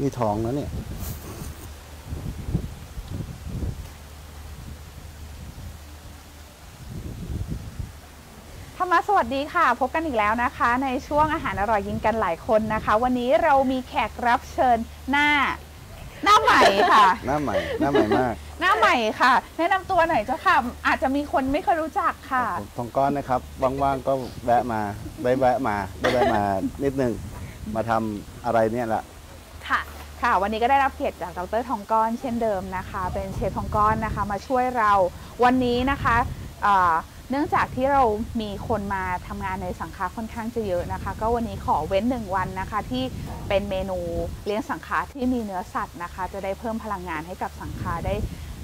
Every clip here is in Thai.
นี่ทองแล้วเนี่ย ธรรมะสวัสดีค่ะ พบกันอีกแล้วนะคะ ในช่วงอาหารอร่อยยิงกันหลายคนนะคะ วันนี้เรามีแขกรับเชิญหน้า หน้าใหม่ค่ะ หน้าใหม่ หน้าใหม่มาก หน้าใหม่ค่ะ แนะนำตัวหน่อยเจ้าค่ะ อาจจะมีคนไม่เคยรู้จักค่ะ ผมทองก้อนนะครับว่างๆก็แวะมาได้แวะมาได้แวะมานิดนึงมาทำอะไรเนี่ยแหละ ค่ะ วันนี้ก็ได้รับเกียรติจากดรทองก้อนเช่นเดิมนะคะ เป็นเชฟทองก้อนนะคะ มาช่วยเราวันนี้นะคะเนื่องจากที่เรามีคนมาทำงานในสังฆาค่อนข้างจะเยอะนะคะ ก็วันนี้ขอเว้นหนึ่งวันนะคะ ที่เป็นเมนูเลี้ยงสังฆาที่มีเนื้อสัตว์นะคะ จะได้เพิ่มพลังงานให้กับสังฆาได้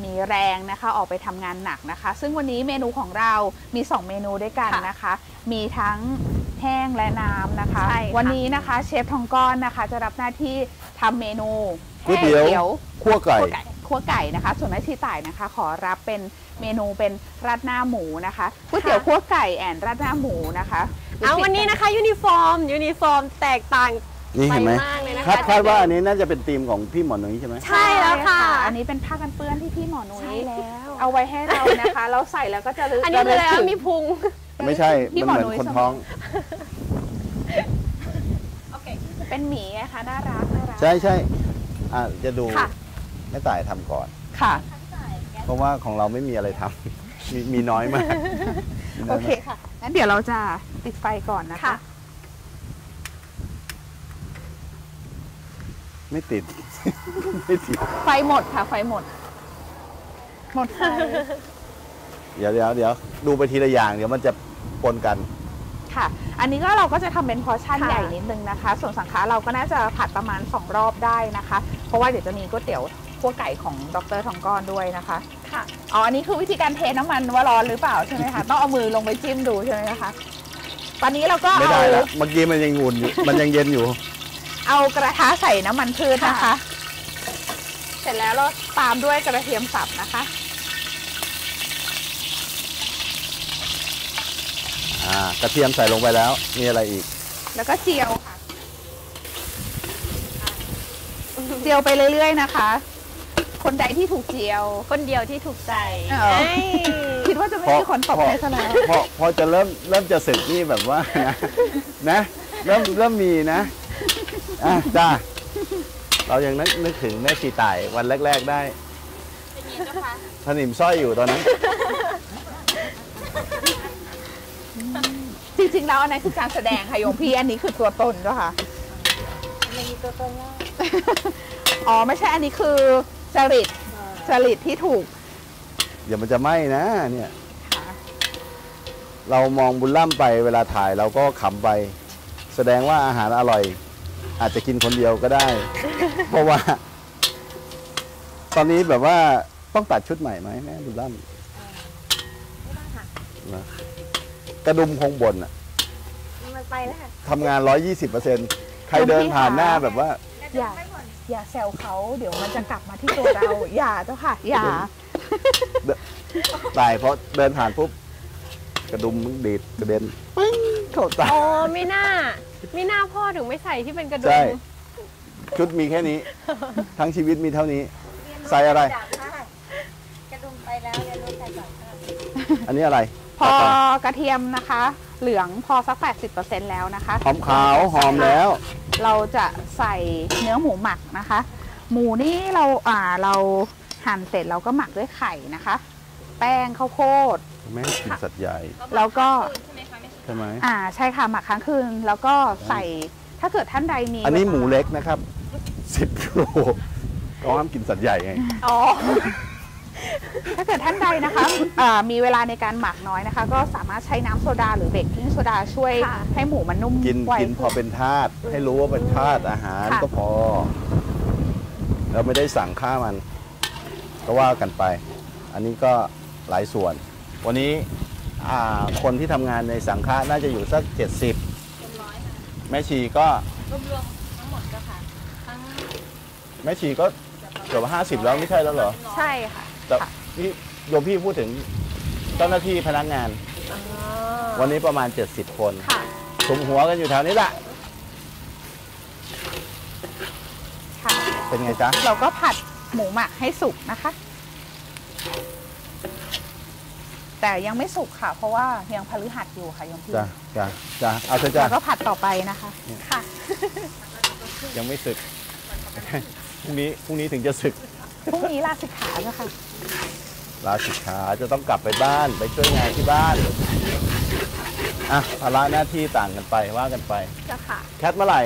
มีแรงนะคะ ออกไปทำงานหนักนะคะ ซึ่งวันนี้เมนูของเรามี 2 เมนูด้วยกันนะคะ มีทั้ง แห้งและน้ำนะคะ ใช่ค่ะ วันนี้นะคะเชฟทองก้อนนะคะจะรับหน้าที่ทำเมนูก๋วยเตี๋ยวแห้งคั่วไก่ คั่วไก่คั่วไก่นะคะ ส่วนแม่ชีต่ายนะคะ ขอรับเป็นเมนูเป็นราดหน้าหมูนะคะก๋วยเตี๋ยวคั่วไก่ and ราดหน้าหมูนะคะเอาวันนี้นะคะ uniform uniform แตกต่างนี่เห็นไหมไปมากเลยนะคะคาดคาดว่าอันนี้น่าจะเป็นธีมของพี่หมอหนุ่ยใช่ไหม ใช่แล้วค่ะ อันนี้เป็นผ้ากันเปื้อนที่พี่หมอหนุ่ย ใช่แล้ว เอาไว้ให้เรานะคะ เราใส่แล้วก็จะลึกอันนี้คืออะไรระลึกวะถึง มีพุง ไม่ใช่ พี่มันหมอเหมือนหนุ่ยคนท้องเป็นหมีไงคะน่ารักน่ารัก ใช่ใช่อะจะดูค่ะ แม่ต่ายทำก่อน ค่ะ เพราะว่าของเราไม่มีอะไรทำ มีมีน้อยมากมีน้โอยมากเคค่ะ งั้นเดี๋ยวเราจะติดไฟก่อนนะคะ ค่ะ ไม่ติด ไม่ติด ไฟหมดค่ะ ไฟหมด หมดไฟ เดี๋ยวเดี๋ยวเดี๋ยวดูไปทีละอย่างเดี๋ยวมันจะปนกันค่ะ อันนี้ก็เราก็จะทำเป็นพอร์ชั่นค่ะใหญ่นิดนึงนะคะ ส่วนสังขารเราก็น่าจะผัดประมาณ 2 รอบได้นะคะ เพราะว่าเดี๋ยวจะมีก๋วยเตี๋ยวคั่วไก่ของดรทองก้อนด้วยนะคะ ค่ะ อ๋อ อันนี้คือวิธีการเทน้ำมันว่าร้อนหรือเปล่าใช่ไหมคะ ต้องเอามือลงไปจิ้มดูใช่ไหมคะ ตอนนี้เราก็ไม่เอาได้แล้วเมื่อกี้มันยังอุ่นอยู่ มันยังเย็นอยู่ เอากระทะใส่น้ำมันพืชนะคะ เสร็จแล้วเราตามด้วยกระเทียมสับนะคะ อ่ากระเทียมใส่ลงไปแล้ว มีอะไรอีก แล้วก็เจียวค่ะ เจียวไปเรื่อยๆนะคะ คนใดที่ถูกเจียว คนเดียวที่ถูกใจเออเอ้ยคิดว่าจะไม่มีคนตบให้ซะแล้ว พอพอจะเริ่มเริ่มจะสึกนี่แบบว่า นะนะเริ่มเริ่มมีนะอะจ้าเรายังนึกนึกถึงแม่ชีต่ายวันแรก ๆได้ถนิมสร้อยอยู่ตอนนั้น จริงๆแล้วอันนั้นคือการแสดงค่ะโยมพี่อันนี้คือตัวตนเจ้าค่ะมีตัวตนอ๋อไม่ใช่อันนี้คือจริตจริตที่ถูก เดี๋ยวมันจะไหม้นะ เนี่ยค่ะเรามองบุญล่ำไปเวลาถ่ายเราก็ขำไป แสดงว่าอาหารอร่อย อาจจะกินคนเดียวก็ได้ เพราะว่า ตอนนี้แบบว่าต้องตัดชุดใหม่ไหมแม่บุญล่ำนะ กระดุมคงบนอะมันไปแล้วค่ะ ทำงาน 120เปอร์เซ็นใครเดินผ่านหน้าแบบว่า อย่า อย่าแซวเขาเดี๋ยวมันจะกลับมาที่ตัวเรา อย่าเจ้าค่ะ อย่า ตายเพราะเดินผ่านปุ๊บ กระดุมมึงดีดกระเด็นปึ้งเข้าตาอ๋อไม่น่า ไม่น่าพ่อถึงไม่ใส่ที่เป็นกระดุใช่ มชุดมีแค่นี้ ทั้งชีวิตมีเท่านี้ ใส่อะไร กระดุมไปแล้วเรียนรู้ใส่ก่อนค่ะอันนี้อะไร พอกระเทียมนะคะ เหลืองพอสัก 80%แล้วนะคะหอมขาวหอมแล้ว เราจะใส่เนื้อหมูหมักนะคะ หมูนี่เราอ่าเราหั่นเสร็จเราก็หมักด้วยไข่นะคะ แป้งข้าวโพดแม่กินสัตว์ใหญ่ แล้วก็ใช่ไหมอ่าใช่ค่ะหมักค้างคืนแล้วก็ใส่ถ้าเกิดท่านใดมี อันนี้วลาหมูเล็กนะครับสิบกิโลก็ห้ามกินสัตว์ใหญ่ไงอ๋อ ถ้าเกิดท่านใดนะคะอ่ามีเวลาในการหมักน้อยนะคะ ก็สามารถใช้น้ำโซดาหรือเบกกิ้งโซดาช่วยค่ะให้หมูมันนุ่มกินไวกินพอเป็นธาตุให้รู้ว่าเป็นธาตุอาหารค่ะก็พอ เราไม่ได้สั่งค่ามัน ก็ว่ากันไป อันนี้ก็หลายส่วน วันนี้อ่าคนที่ทำงานในสังฆะน่าจะอยู่สักเจ็ดสิบแม่ชีก็รวมๆทั้งหมดก็ค่ะทั้งแม่ชีก็เกือบห้าสิบแล้วไม่ใช่แล้วเหรอ ใช่ค่ะ แต่พี่โยมพี่พูดถึงเจ้าหน้าที่พนักงาน อ๋อวันนี้ประมาณ 70 คนค่ะสุมหัวกันอยู่แถวนี้แหละค่ะ เป็นไงจ๊ะเราก็ผัดหมูหมักให้สุกนะคะ แต่ยังไม่สุกค่ะ เพราะว่ายังพฤหัสอยู่ค่ะโยมพี่จ้ะจ้ะจ้ะเอาเถอะจ้ะ เราก็ผัดต่อไปนะคะ ค่ะ ยังไม่สึก พรุ่งนี้พรุ่งนี้ถึงจะสึก พรุ่งนี้ลาสิกขาแล้วค่ะ ลาสิกขาจะต้องกลับไปบ้านไปช่วยงานที่บ้านอะภาระหน้าที่ต่างกันไปว่ากันไป เจ้าค่ะ แคทเมื่อไหร่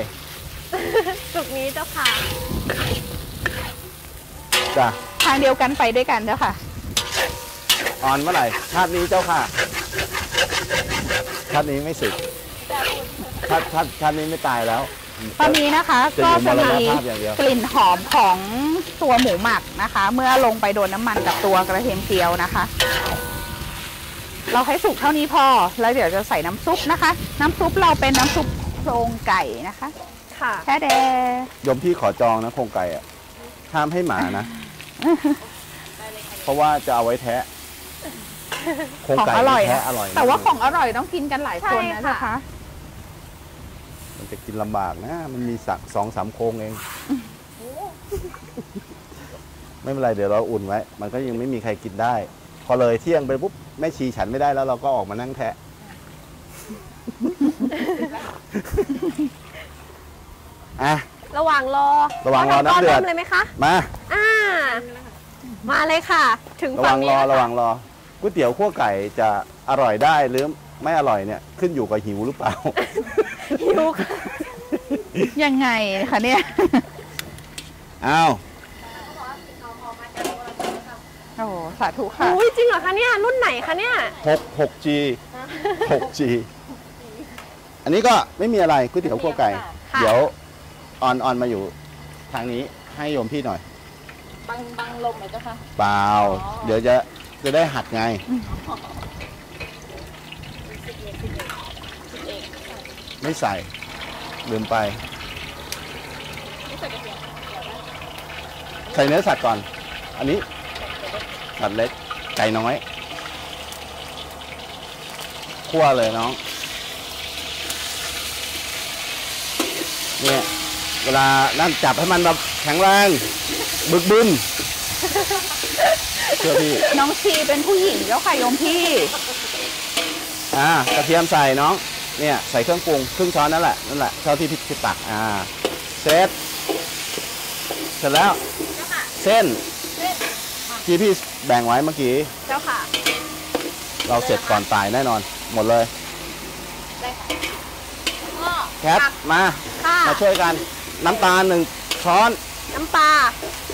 สุกร์นี้เจ้าค่ะ จ้ะทางเดียวกันไปด้วยกันเด้อค่ะ ออนเมื่อไหร่ชาตินี้เจ้าค่ะชาตินี้ไม่สึกชาติชาติชาตินี้ไม่ตายแล้ว ตอนนี้นะคะจะก็อยู่มจะรมีณภาพอย่างเดียวกลิ่นหอมของตัวหมูหมักนะคะ เมื่อลงไปโดนน้ำมันกับตัวกระเทียมเจียวนะคะ เราให้สุกเท่านี้พอ แล้วเดี๋ยวจะใส่น้ำซุปนะคะ น้ำซุปเราเป็นน้ำซุปโครงไก่นะคะ ค่ะแค่แดโยมพี่ขอจองนะโครงไก่อะห้ามให้หมานะ เพราะว่าจะเอาไว้แทะโครงของไก่อร่อยแทะอะอร่อยนะแต่ว่าของอร่อยต้องกินกันหลายคนใช่นะค่ะนะคะ มันจะกินลำบากนะ มันมีสักสองสามโครงเอง ไม่เป็นไรเดี๋ยวเราอุ่นไว้ มันก็ยังไม่มีใครกินได้ พอเลยเที่ยงไปปุ๊บแม่ชีฉันไม่ได้แล้วเราก็ออกมานั่งแทะ อะ ระหว่างรอระหว่างรอน้ำเดือดริ่มเลยไหมคะมา อ่ามาเลยค่ะ ถึงระฝั่วังงนี้รอแล้วระวัค่ะงรอก๋วยเตี๋ยวขั้วไก่จะอร่อยได้หรือไม่อร่อยเนี่ย ขึ้นอยู่กับหิวหรือเปล่า หิวค่ะยังไงคะเนี่ยอ้าวโอ้สาธุค่ะอุ้ยจริงเหรอคะเนี่ยรุ่นไหนคะเนี่ยหกหก G หก G อันนี้ก็ไม่มีอะไรก๋วยเตี๋ยวขั้วไก่ค่ะเดี๋ยวออนออนมาอยู่ทางนี้ให้โยมพี่หน่อย บังบังลมเหรอเจ้าค่ะเปล่า เดี๋ยวจะจะได้หัดไง ไม่ใส่ลืมไป ใส่เนื้อสัตว์ก่อน อันนี้สัตว์เล็กไก่น้อยคั่วเลยน้อง เนี่ย เวลานั่นจับให้มันแบบแข็งแรงบึกบึนเชื่อพี่ น้องชีเป็นผู้หญิงเจ้าค่ะโยมพี่ อ่ากระเทียมใส่น้อง เนี่ยใส่เครื่องปรุงครึ่งช้อนนั่นแหละนั่นแหละเท่าที่พี่พี่ตักอ่าเสร็จเสร็จแล้วเส้นที่พี่แบ่งไว้เมื่อกี้ เจ้าค่ะเราเสร็จก่อนตายแน่นอน หมดเลยพ่อแคทมาค่ะมาช่วยกันน้ำตาลหนึ่งช้อน น้ำปลา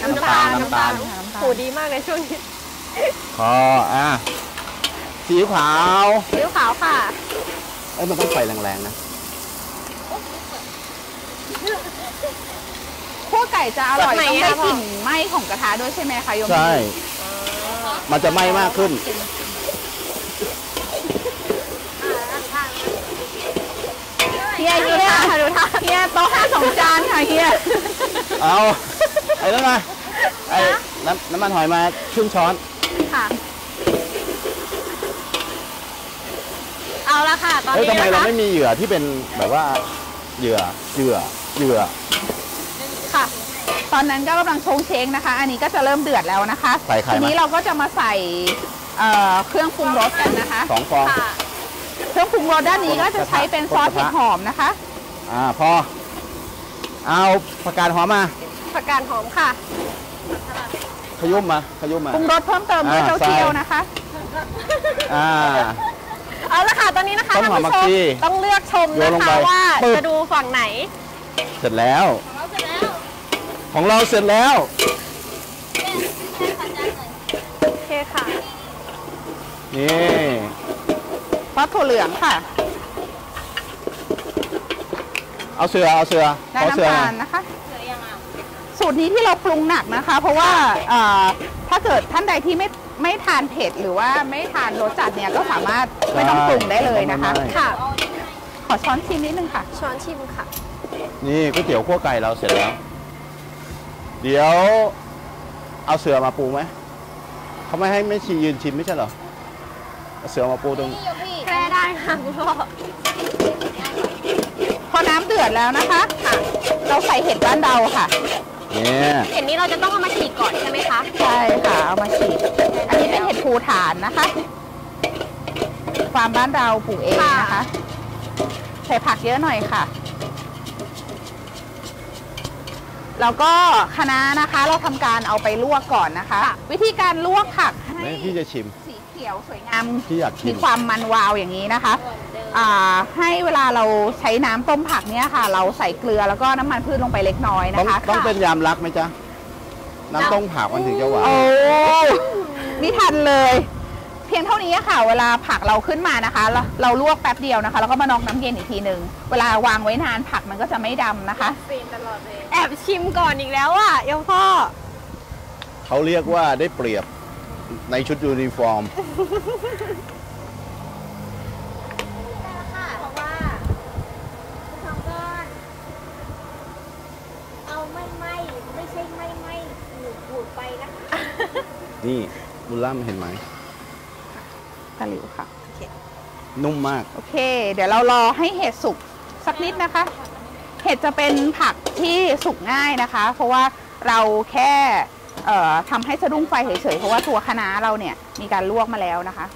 น้ำตาล น้ำตาล โหดีมากเลยช่วงนี้ พออะสีขาว ซีอิ๊วขาวค่ะ เอ้ยมันต้องไฟแรงๆนะพวกไก่จะอร่อยแบบไหนต้องได้อะพ่อกลิ่นไหม้ของกระทะด้วยใช่ไหมคะโยมใช่พี่มันจะไหม้มากขึ้น เฮียเฮียดูท่าเฮียโต๊ะห้าสองจานค่ะเฮียเอาไอ้นั่นมาไอ้น้ำน้ำมันหอยมาครึ่งช้อนค่ะ เอา ละค่ะ ตอนเฮ้ยนี้ทำไมนะเราคะไม่มีเหยื่อที่เป็นแบบว่าเหยื่อเหยื่อเหยื่อ ค่ะ ตอนนั้นก็กำลังชงเช้งนะคะ อันนี้ก็จะเริ่มเดือดแล้วนะคะใส่ไข่ทีไหมนี้เราก็จะมาใส่เอ่อเครื่องปรุงรสกันนะคะ สองฟอง ค่ะเครื่องปรุงรสด้านนี้ก็จะใช้เป็นซอสเห็ดหอมนะคะอ่าพอ เอาผักกาดหอมมาผักกาดหอมค่ะ ขยุ่มมาขยุ่มมา ปรุงรสเพิ่มเติมด้วยอ่าเต้าเจี้ยวใส่นะคะ อ่า เอาละค่ะตอนนี้นะคะต้ท่านนหอมผู้ชผักมชีต้องเลือกชมโยนนะลงคะไปว่าปึ๊บ จะดูฝั่งไหนเสร็จแล้ว เราเสร็จแล้วของเราเสร็จแล้วแค่ขัดจานหน่อยโอเคค่ะนี่ซอสถั่วเหลืองค่ะ เอาเสือเอาเสือและขอเสือน้ำหน่ตาอลยนะคะ เสร็จยังอะสูตรนี้ที่เราปรุงหนักนะคะ เพราะว่าเอ่อ ถ้าเกิดท่านใดที่ไม่ไม่ทานเผ็ดหรือว่าไม่ทานรสจัดเนี่ยก็สามารถไม่ต้องปรุงได้เลยนะคะไม่ไม่ค่ะ ขอช้อนชิมนิดนึงค่ะ ช้อนชิมค่ะ นี่ก๋วยเตี๋ยวขั้วไก่เราเสร็จแล้ว เดี๋ยว เอาเสือมาปูไหมเขาไม่ให้ไม่ชียืนชิมไม่ใช่เหรอเอาเสือมาปูตรงนี่โยมพี่แก้ได้ค่ะคุณพ่อ พอน้ำเดือดแล้วนะคะค่ะเราใส่เห็ดบ้านเราค่ะ เนี่ยเห็นนี้เราจะต้องเอามาฉีกก่อนใช่ไหมคะ ใช่ค่ะ เอามาฉีก อันนี้เป็นเห็ดภูฐานนะคะ ความบ้านเราปลูกเองนะคะค่ะใส่ผักเยอะหน่อยค่ะ แล้วก็คะน้านะคะ เราทำการเอาไปลวกก่อนนะคะ วิธีการลวกผักให้แม่พี่จะชิม สีเขียวสวยงามพี่อยากชิมีมความมันวาวอย่างนี้นะคะอ่า ให้เวลาเราใช้น้ำต้มผักเนี่ยค่ะ เราใส่เกลือแล้วก็น้ำมันพืชลงไปเล็กน้อยต้องนะคะต้องเป็นยามรักไหมจ๊ะ น้ำต้มผักมันถึงจะหวาน โอ้นี่ทันเลย เพียงเท่านี้ค่ะ เวลาผักเราขึ้นมานะคะเราเราลวกแป๊บเดียวนะคะ แล้วก็มานอกน้ำเย็นอีกทีหนึ่งเวลาวางไว้นานผักมันก็จะไม่ดำนะคะแอบชิมก่อนอีกแล้วอะโยมพ่อ เขาเรียกว่าได้เปรียบในชุดยูนิฟอร์ม ค่ะเพราะว่าคุณทองก้อน เอาไม่ไม่ไม่ใช่ไม่ไม่ขูดขูดไป นะคะนี่บุลล่ามเห็นไหมตะหลิวค่ะนุ่มมาก โอเค เดี๋ยวเรารอให้เห็ดสุกสักนิดนะคะ เห็ดจะเป็นผักที่สุกง่ายนะคะ เพราะว่าเราแค่เอ่อทำให้สะดุ้งไฟเฉยๆ เพราะว่าตัวคะน้าเราเนี่ยมีการลวกมาแล้วนะคะ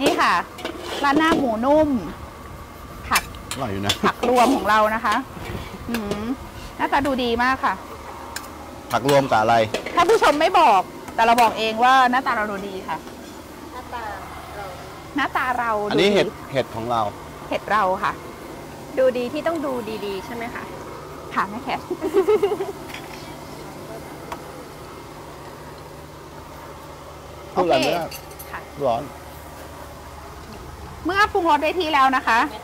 นี่ค่ะร้านหน้าหมูนุ่ม ผักอร่อยอยู่นะผักรวมของเรานะคะอืมหน้าตาดูดีมากค่ะ ผักรวมกับอะไร ถ้าผู้ชมไม่บอก แต่เราบอกเองว่าหน้าตาเราดูดีค่ะ หน้าตาเราหน้าตาเราอันนี้ดูเห็ดเห็ดของเรา เห็ดเราค่ะ ดูดีที่ต้องดูดีๆ ใช่ไหมคะค่ะแม่แคทพูดอะไรไม่ได้ค่ะ ร้อน เมื่อปรุงรสได้ที่แล้วนะคะ เ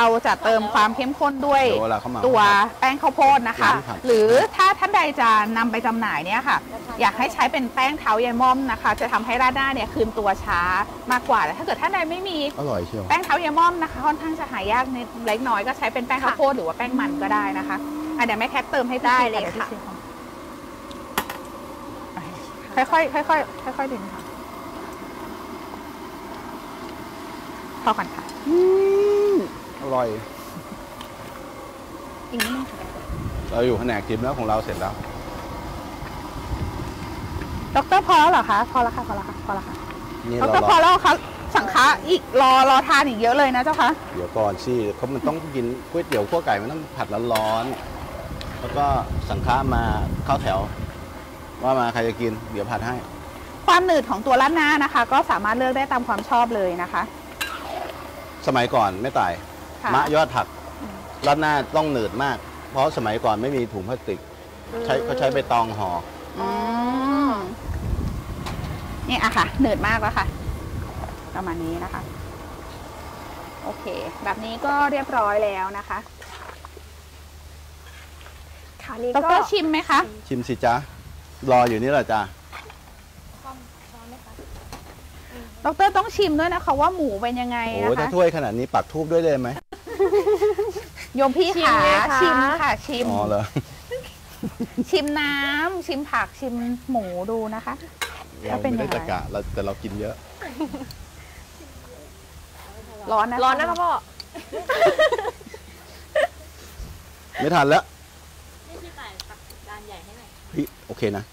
ราจะเติมความเข้มข้นด้วยเดี๋ยวเวลาเข้ามาตัวแป้งข้าวโพดนะคะเดี๋ยวพี่ผัดหรือถ้าท่านใดจะนำไปจำหน่ายเนี่ยค่ะ อยากให้ใช้เป็นแป้งเท้ายายม่อมนะคะ จะทำให้ราดหน้าเนี่ยคืนตัวช้ามากกว่าแต่ถ้าเกิดท่านใดไม่มีอร่อยเชียว แป้งเท้ายายม่อมนะคะค่อนข้างจะหายากนิดเล็กน้อยก็ใช้เป็นแป้งข้าวโพดหรือว่าแป้งมันก็ได้นะคะอะเดี๋ยวแม่แคทเติมให้พี่ได้ชิมเลยดี๋วพี่ค่ะชิมก่อนค่อยๆ ค่อยๆ ค่อยๆดึงค่ะ พอก่อนค่ะ อ ร่อยอีกนิดนึงค่ะเราอยู่แผนกจิมแล้วของเราเสร็จแล้วดอกเตอรพอแล้วเหรอคะ พอแล้วค่ะ พอแล้วค่ะ พอแล้วค่ะนี่ดอกเราเตอรพอแล้วค่ะสังคะอีกรอรอทานอีกเยอะเลยนะเจ้าคะเดี๋ยวก่อนสิเขามันต้องกินก๋วยเตี๋ยวขั้วไก่มันต้องผัดร้อนๆแล้วก็สังฆามาเข้าแถว ว่ามาใครจะกิน เดี๋ยวผัดให้ ความหนืดของตัวราดหน้านะคะ ก็สามารถเลือกได้ตามความชอบเลยนะคะ สมัยก่อนไม่ตาย ค่ะ มะยอดผักราดหน้าต้องหนืดมาก เพราะสมัยก่อนไม่มีถุงพลาสติก ใช้เขาใช้ใบตองห่ออืมนี่อะค่ะหนืดมากแล้วค่ะ ประมาณนี้นะคะ โอเค แบบนี้ก็เรียบร้อยแล้วนะคะค่ะนี่ดก็รชิมไหมคะ ชิมสิจ๊ะ รออยู่นี่แหละจ้ะดรต้องชิมด้วยนะคะว่าหมูเป็นยังไงโอ้นะถ้าคะ ถ้วยขนาดนี้ปักทูบด้วยเลยไหม โยมพี่ขาชิมค่ะชิม อ๋อเหรอชิมน้ำชิมผักชิมหมูดูนะคะ เราเป็นไม่ยัได้งไง ตะกะเราแต่เรากินเยอะ ร้อนนะร้อนนะคะพ่อ ไม่ทันแล้วนี่พี่ต่ายตักจานใหญ่ให้หน่อยพี่โอเคนะ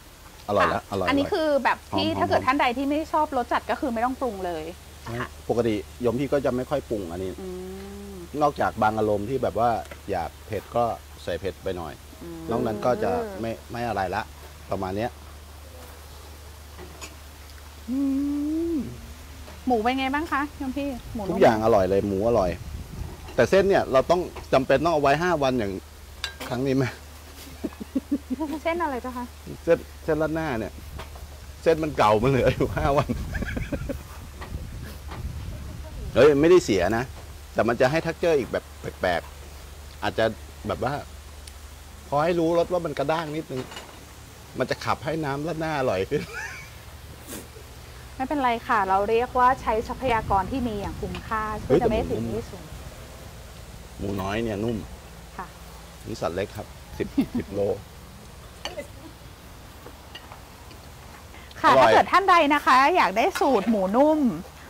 อร่อยแล้วอร่อยอันนี้ร่ย คือแบบที่หอมๆ ถ้าเกิดท่านใดที่ไม่ชอบรสจัดก็คือไม่ต้องปรุงเลย ปกติโยมพี่ก็จะไม่ค่อยปรุงอันนี้ อืม นอกจากบางอารมณ์ที่แบบว่าอยากเผ็ดก็ใส่เผ็ดไปหน่อยอืมนอกนั้นก็จะไม่ไม่อะไรละ ประมาณเนี้ยอืมหมูเป็นไงบ้างคะโยมพี่หมูทุกนุ่มอย่างอร่อยเลยหมูอร่อย แต่เส้นเนี่ยเราต้องจำเป็นต้องเอาไว้ห้าวันอย่างครั้งนี้ไหมเส้นอะไรเจ้าคะเส้นเส้นรัดหน้าเนี่ย เส้นมันเก่ามันเหลืออยู่ห้าวัน เฮ้ยไม่ได้เสียนะ แต่มันจะให้ทักเจอร์อีกแบบแปลกๆอาจจะแบบว่า พอให้รู้รสว่ามันกระด้างนิดนึง มันจะขับให้น้ำรัดหน้าอร่อยขึ้น ไม่เป็นไรค่ะ เราเรียกว่าใช้ทรัพยากรที่มีอย่างคุ้มค่าเฮ้เพื่อยจะไม่แต่หมูถึงนุ่มที่สุดหมูน้อยเนี่ยนุ่มค่ะนี่สัตว์เล็กครับสิบสิบโล ค่ะ อร่อยถ้าเกิดท่านใดนะคะ อยากได้สูตรหมูนุ่ม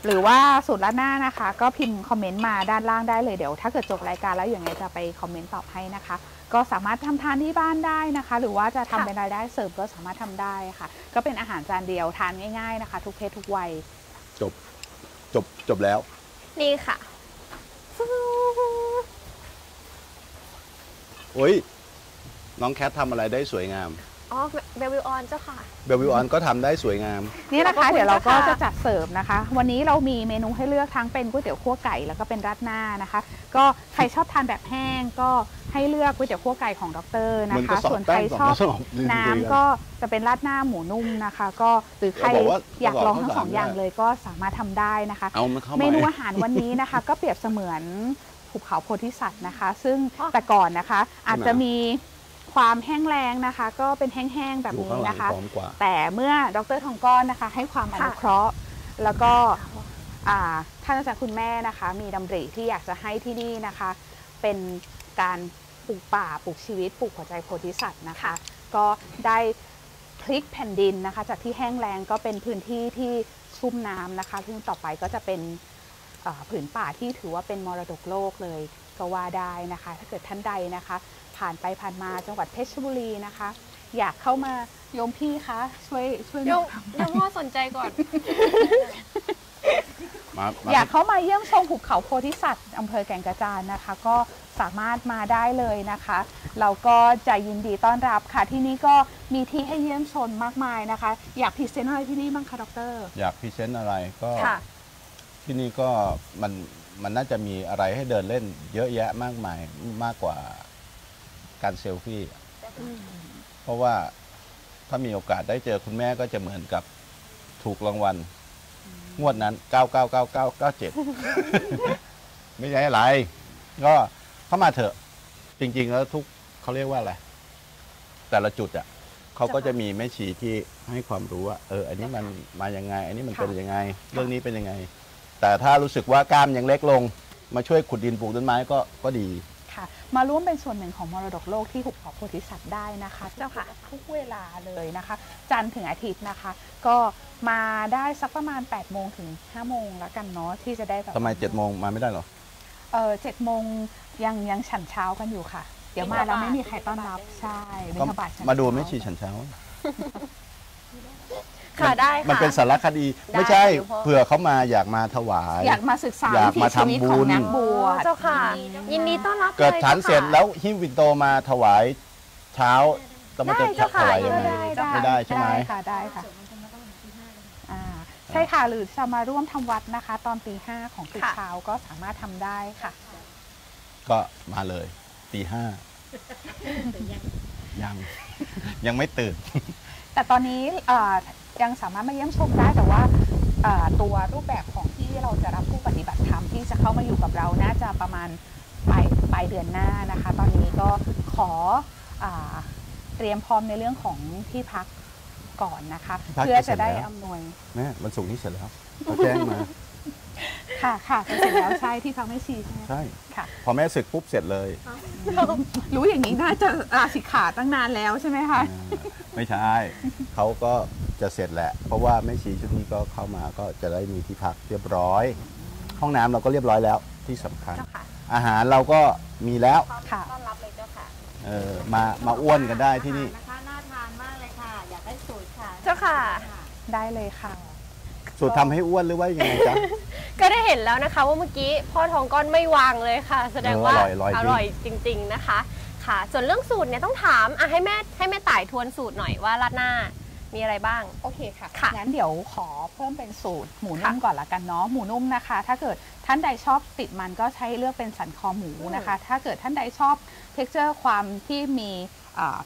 หรือว่าสูตรราดหน้านะคะ ก็พิมพ์คอมเมนต์มาด้านล่างได้เลยเดี๋ยว ถ้าเกิดจบรายการแล้วอย่างไรจะไปคอมเมนต์ตอบให้นะคะ ก็สามารถทำทานที่บ้านได้นะคะ หรือว่าจะทำค่ะเป็นรายได้เสริมก็สามารถทำได้ค่ะ ก็เป็นอาหารจานเดียวทานง่ายๆนะคะ ทุกเพศทุกวัยจบจบจบแล้ว นี่ค่ะโอ้ยน้องแคททำอะไรได้สวยงาม อ๋อเบลวิวออนเจ้าค่ะ เบลวิวออนก็ทำได้สวยงาม นี่นะขอบคะคุณเดี๋ยวเราก็ค่ะจะจัดเสิร์ฟนะคะ วันนี้เรามีเมนูให้เลือกทั้งเป็นก๋วยเตี๋ยวคั่วไก่แล้วก็เป็นราดหน้านะคะ ก็ใครชอบทานแบบแห้งก็ให้เลือกก๋วยเตี๋ยวคั่วไก่ของดรนะมันก็คะ สอบส่วนใครแป้งสองชอบกระสอบหนึ่งน้ำคุยกันก็จะเป็นราดหน้าหมูนุ่มนะคะ ก็หรือใครเราบอกว่าอยากลองทั้งเราบอกสองอย่างข้าวสารเลยก็สามารถทำได้นะคะ เอามันเข้ามา เมนูอาหารวันนี้นะคะ ก็เปรียบเสมือนภูเขาโพธิสัตว์นะคะ ซึ่งอ๋อ แต่ก่อนนะคะ อาจจะมี ความแห้งแล้งนะคะ ก็เป็นแห้งๆแบบอยู่นี้ข้างหลังนะคะพร้อมกว่าแต่เมื่อดรทองก้อนนะคะ ให้ความอนุเคราะห์ แล้วก็อ่าท่านอาจารย์คุณแม่นะคะ มีดำริที่อยากจะให้ที่นี่นะคะ เป็นการปลูกป่าปลูกชีวิตปลูกหัวใจโพธิสัตว์นะคะ ก็ได้พลิกแผ่นดินนะคะ จากที่แห้งแล้งก็เป็นพื้นที่ที่ชุ่มน้ำนะคะ ซึ่งต่อไปก็จะเป็นเอ่อผืนป่าที่ถือว่าเป็นมรดกโลกเลยก็ว่าได้นะคะ ถ้าเกิดท่านใดนะคะ ผ่านไปผ่านมาจังหวัดเพชรบุรีนะคะ อยากเข้ามาโยมพี่คะช่วยช่วยหโยน่อมยโยมพ่อสนใจก่อน มามาอยากเข้ามาเยี่ยมชมภูเขาโพธิสัตว์อำเภอแก่งกระจานนะคะ ก็สามารถมาได้เลยนะคะ เราก็จะยินดีต้อนรับค่ะที่นี่ก็มีที่ให้เยี่ยมชมมากมายนะคะ อยาก present อะไรที่นี่บ้างคะดรอยาก present อะไรก็ ค่ะ ที่นี่ก็มันมันน่าจะมีอะไรให้เดินเล่นเยอะแยะมากมายมากกว่า การเซลฟี่ เพราะว่าถ้ามีโอกาสได้เจอคุณแม่ก็จะเหมือนกับถูกรางวัล งวดนั้น99997 ไม่ใช่อะไร ก็เข้ามาเถอะ จริง ๆ แล้วทุกเขาเรียกว่าอะไร แต่ละจุดอะเขาก็จะมีแม่ชีที่ให้ความรู้ว่า เออ อันนี้มันมายังไง อันนี้มันค่ะเป็นยังไง เรื่องนี้เป็นยังไง แต่ถ้ารู้สึกว่ากล้ามยังเล็กลง มาช่วยขุดดินปลูกต้นไม้ก็ก็ดี ค่ะ มาร่วมเป็นส่วนหนึ่งของมรดกโลกที่หุบเขาโพธิสัตว์ได้นะคะ เจ้าค่ะทุกเวลาเลยนะคะ จันทร์ถึงอาทิตย์นะคะ ก็มาได้สักประมาณ8โมงถึง5โมงแล้วกันเนาะที่จะได้แบบทำไมเจ็ดโมงมาไม่ได้เหรอเออเจ็ดโมงยังยังฉันเช้ากันอยู่ค่ะ เดี๋ยวมาแล้วไม่มีใครต้อนรับใช่บิณก็ฑบาตฉันมาดูเช้แม่ชีฉันเช้า ค่ะได้ค่ะมันเป็นสารคดีได้ไม่ใช่เดี๋ยวพ่อเผื่อเขามาอยากมาถวาย อยากมาศึกษาอยากวิถีมาชีวิตทำบุของญนักบวชเจ้าค่ะ ยินดีต้อนรับเกิดลยฉันจ้าค่ะเสร็จแล้วหิ้ววินโตมาถวายเช้าต้องมาได้จะเจ้าค่ะถวายยังไงไม่ได้ใช่ไหมได้ค่ะได้ค่ะอ่าใช่ค่ะหรือจะมาร่วมทำวัดนะคะ ตอนตีห้าของตุกค่ะเช้าก็สามารถทำได้ค่ะ ก็มาเลยตีห้ายังยังไม่ตื่น แต่ตอนนี้เอ่อ ยังสามารถมาเยี่ยมชมได้แต่ว่าเอ่อตัวรูปแบบของที่เราจะรับผู้ปฏิบัติธรรมที่จะเข้ามาอยู่กับเราน่าจะประมาณปลายปลายเดือนหน้านะคะ ตอนนี้ก็ขออาเตรียมพร้อมในเรื่องของที่พักก่อนนะคะที่พักเพื่อจะเสร็จะจได้แล้วอำนวยแม่มันส่งที่เสร็จแล้วเขาแจ้งมาค่ะค่ะเสร็จแล้วใช่ที่พักไม่ชีใช่ไหมใช่ค่ะ พอแม่ศึกปุ๊บเสร็จเลย รู้อย่างนี้น่าจะลาสิกขาตั้งนานแล้วใช่ไหมคะอ่าไม่ใช่เขาก็ จะเสร็จแหละ เพราะว่าแม่ชีชุดนี้ก็เข้ามาก็จะได้มีที่พักเรียบร้อย ห้องน้ำเราก็เรียบร้อยแล้วที่สำคัญ เจ้าค่ะ อาหารเราก็มีแล้วค่ะ ต้อนรับเลยเจ้าค่ะเออมามาอ้วนกันได้ที่นี่นะคะน่าทานมากเลยค่ะ อยากได้สูตรค่ะเจ้าค่ะ ได้เลยค่ะ สูตรทำให้อ้วนหรือว่ายังไงจ๊ะ ก็ได้เห็นแล้วนะคะ ว่าเมื่อกี้พ่อทองก้อนไม่วางเลยค่ะ แสดงว่าเอออร่อยอร่อยจริงๆนะคะ ค่ะ ส่วนเรื่องสูตรเนี่ยต้องถามอะให้แม่ให้แม่ต่ายทวนสูตรหน่อยว่าราดหน้า มีอะไรบ้าง โอเคค่ะ ค่ะงั้นเดี๋ยวขอเพิ่มเป็นสูตรหมูนุ่มค่ะก่อนละกันเนาะ หมูนุ่มนะคะ ถ้าเกิดท่านใดชอบติดมันก็ใช้เลือกเป็นสันคอหมูนะคะ ถ้าเกิดท่านใดชอบ texture ความที่มีอ่า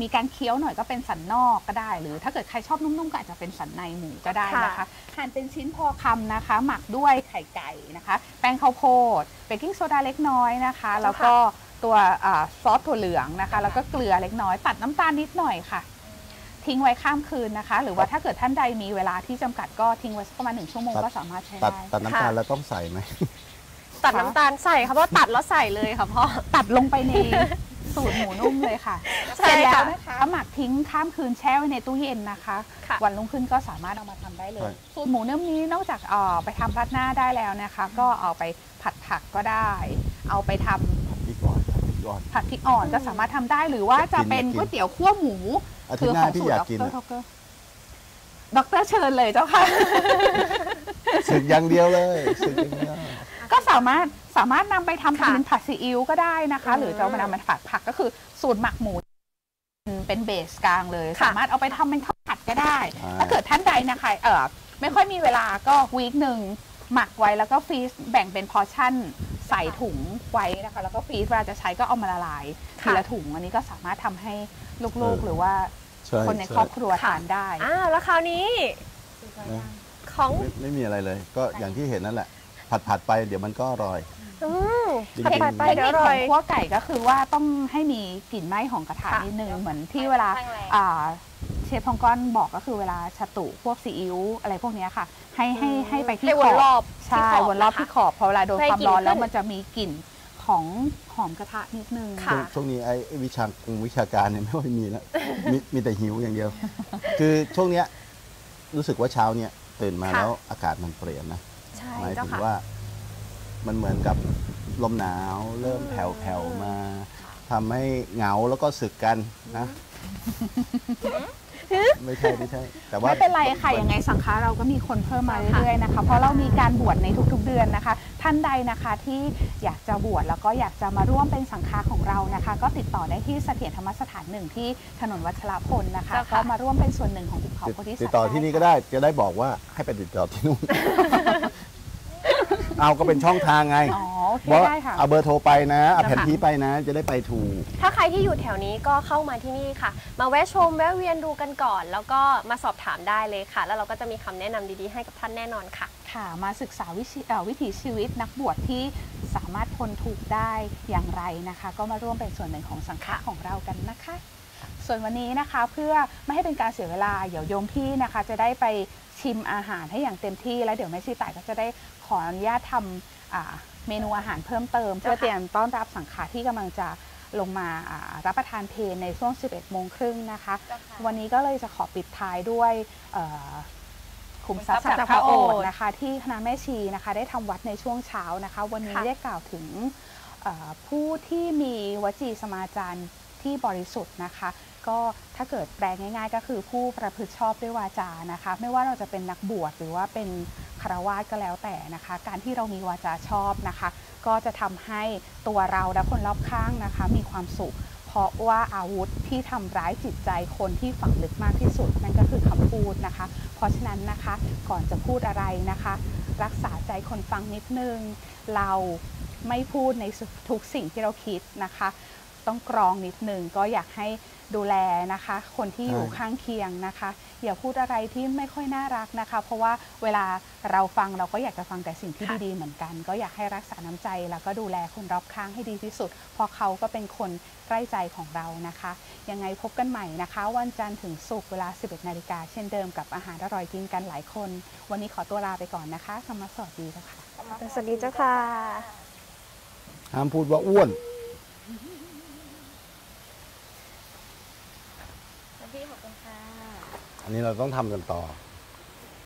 มีการเคี้ยวหน่อยก็เป็นสันนอกก็ได้ หรือถ้าเกิดใครชอบนุ่มๆก็อาจจะเป็นสันในหมูก็ได้นะคะค่ะหั่นเป็นชิ้นพอคำนะคะ หมักด้วยไข่ไก่นะคะ แป้งข้าวโพดเบกกิ้งโซดาเล็กน้อยนะคะ แล้วก็ตัวอาซอสถั่วเหลืองนะคะ แล้วก็เกลือเล็กน้อย ตัดน้ำตาลนิดหน่อยค่ะ ทิ้งไว้ข้ามคืนนะคะ หรือว่าถ้าเกิดท่านใดมีเวลาที่จำกัดก็ทิ้งไว้สักประมาณหนึ่งชั่วโมงตัดก็สามารถใช้ตัดได้ตัดน้ำตาลแล้วต้องใส่ไหมตัดน้ำตาลใส่ค่ะเพราะตัดแล้วใส่เลยค่ะพ่อตัดลงไปในสูตรหมูนุ่มเลยค่ะใช่เสร็จแล้วค่ะนะคะหมักทิ้งข้ามคืนแช่ไว้ในตู้เย็นนะคะค่ะวันรุ่งขึ้นก็สามารถเอามาทำได้เลยใช่สูตรหมูนุ่มนี้นอกจากเอ่อไปทำราดหน้าได้แล้วนะคะ ก็เอาไปผัดผักก็ได้ เอาไปทำพี่ ก่อนพี่อ่อน ผัดพริกอ่อนก็สามารถทำได้หรือว่าจะเป็นอยากกินก๋วยเตี๋ยวคั่วหมูอาทิตย์หน้าพี่อยากกินดอะรด็อกเตอร์เชิญเลยเจ้าค่ะ สึกอย่างเดียวเลยสึกอย่างเดียว ก็สามารถสามารถนำไปทำค่ะเป็นผัดซีอิ๊วก็ได้นะคะ อืมหรือจะเอามานำมาผัดผักก็คือสูตรหมักหมูเป็น base กลางเลย ค่ะ สามารถเอาไปทำเป็นข้าวผัดก็ได้ อ่า ถ้าเกิดท่านใดนะคะเออไม่ค่อยมีเวลาก็ week หนึ่งหมักไว้แล้วก็ freeze แบ่งเป็น portion ใส่ถุงไว้นะคะ แล้วก็ฟรีซเวลาจะใช้ก็เอามาละลายทีค่ะละถุงอันนี้ก็สามารถทำให้ลูกๆหรือว่าใช่คนในช่ครอบครัวทานได้อ้าวแล้วคราวนี้นะของไม่ไม่มีอะไรเลย ก็อย่างที่เห็นนั่นแหละ ผัดผัดๆไปเดี๋ยวมันก็อร่อยอืมจริงผัดๆผัดไปเทคเดี๋ยวนิอคขร่อองยคั่วไก่ก็คือว่าต้องให้มีกลิ่นไหม้ของกระทะค่ะนิดนึงเหมือนที่เวลาแรงๆอ่า เชฟพองก้อนบอกก็คือเวลาชะตุพวกซีอิ๊วอะไรพวกเนี้ยค่ะ ให้ให้ให้ไปที่ให้ขวนรออบบใช่ที่ขอบวนรอบนะคะที่ขอบพอเวลาโดนเพื่อคให้วามร้อนกลิ่นแล้วขึ้น มันจะมีกลิ่นของหอมกระทะนิดนึง ค่ะ ช่วงช่วงนี้ไอ้ไอ้วิชาวิชาการเนี่ยไม่ค่อยมีแล้วมีมีแต่หิวอย่างเดียว คือช่วงเนี้ยรู้สึกว่าเช้าเนี่ยตื่นมาค่ะ แล้วอากาศมันเปลี่ยนนะใช่หมายเจ้าถึงค่ะ ว่ามันเหมือนกับลมหนาวเริ่มแผ่วๆมาทำให้เหงาแล้วก็สึกกันนะ ไม่ใช่ไม่ใช่ แต่ว่าไม่เป็นไรค่ะยังไงสังฆาเราก็มีคนเพิ่มมาเรื่อยๆนะคะ เพราะเรามีการบวชในทุกๆเดือนนะคะ ท่านใดนะคะที่อยากจะบวชแล้วก็อยากจะมาร่วมเป็นสังฆาของเรานะคะ ก็ติดต่อได้ที่เสถียรธรรมสถานหนึ่งที่ถนนวัชรพลนะคะเจ้าค่ะก็มาร่วมเป็นส่วนหนึ่งของภูเขาติดโพธิสัตว์ติดต่อที่นี่ก็ได้จะได้บอกว่าให้ไปติดต่อที่นู่น เอาก็เป็นช่องทางไงอ๋อโอเคว่าได้ค่ะ เอาเบอร์โทรไปนะเอาเจ้าค่ะแผนที่ไปนะ จะได้ไปถูก ถ้าใครที่อยู่แถวนี้ก็เข้ามาที่นี่ค่ะ มาแวะชมแวะเวียนดูกันก่อน แล้วก็มาสอบถามได้เลยค่ะ แล้วเราก็จะมีคำแนะนำดีๆให้กับท่านแน่นอนค่ะ ค่ะ มาศึกษาวิชีเอ่อวิถีชีวิตนักบวชที่สามารถทนถูกได้อย่างไรนะคะ ก็มาร่วมเป็นส่วนหนึ่งของสังฆะของเรากันนะคะ ส่วนวันนี้นะคะเพื่อไม่ให้เป็นการเสียเวลาเดี๋ยวโยมพี่นะคะ จะได้ไป ชิมอาหารให้อย่างเต็มที่แล้วเดี๋ยวแม่ชีต่ายก็จะได้ขออนุญาตทำอ่าเมนูอาหารเพิ่มเติม เพื่อเตรียมต้อนรับสังฆะที่กำลังจะลงมาอ่ารับประทานเพลในช่วง 11 โมงครึ่งนะคะ วันนี้ก็เลยจะขอปิดท้ายด้วยเอ่อขุมทรัพย์ขุมทรัพย์จากพระโอจากพระโอษษฐ์ฐ์นะคะ ที่คณะแม่ชีนะคะได้ทำวัดในช่วงเช้านะคะ วันนี้ค่ะได้กล่าวถึงเอ่อผู้ที่มีวจีสมาจารที่บริสุทธิ์นะคะ ก็ถ้าเกิดแปลง่าย ๆ ก็คือผู้ประพฤติชอบด้วยวาจานะคะ ไม่ว่าเราจะเป็นนักบวชหรือว่าเป็นคารวาสก็แล้วแต่นะคะ การที่เรามีวาจาชอบนะคะ ก็จะทำให้ตัวเราและคนรอบข้างนะคะ มีความสุข เพราะว่าอาวุธที่ทำร้ายจิตใจคนที่ฝังลึกมากที่สุด นั่นก็คือคำพูดนะคะ เพราะฉะนั้นนะคะก่อนจะพูดอะไรนะคะ รักษาใจคนฟังนิดนึงเราไม่พูดในทุกสิ่งที่เราคิดนะคะ ต้องกรองนิดนึงก็อยากให้ดูแลนะคะ คนที่อยู่ใช่ข้างเคียงนะคะ อย่าพูดอะไรที่ไม่ค่อยน่ารักนะคะ เพราะว่าเวลาเราฟังเราก็อยากจะฟังแต่สิ่งที่ค่ะดีๆเหมือนกัน ก็อยากให้รักษาน้ำใจ แล้วก็ดูแลคนรอบข้างให้ดีที่สุด เพราะเขาก็เป็นคนใกล้ใจของเรานะคะ ยังไงพบกันใหม่นะคะ วันจันทร์ถึงศุกร์เวลา 11นาฬิกาเช่นเดิมกับอาหารอร่อยกินกันหลายคน วันนี้ขอตัวลาไปก่อนนะคะสำหรับสวัสดีค่ะสวัสดีเจ้าค่ะห้ามพูดว่าอ้วน พี่ข อันนี้เราต้องทำกันต่อ